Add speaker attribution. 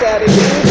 Speaker 1: daddy.